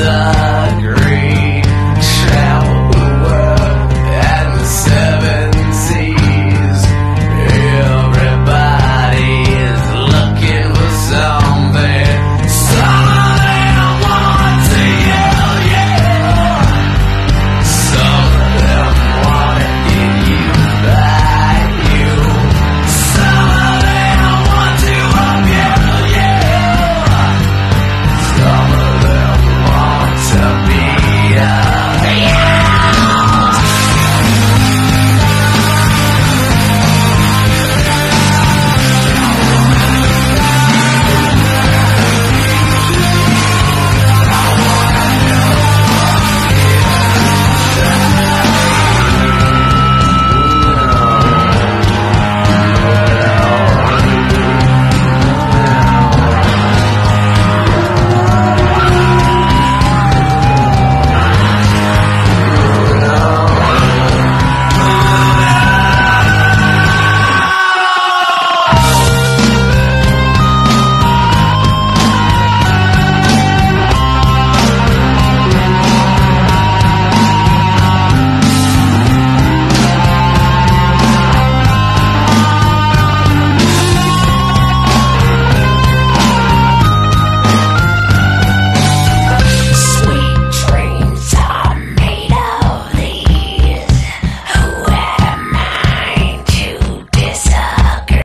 inside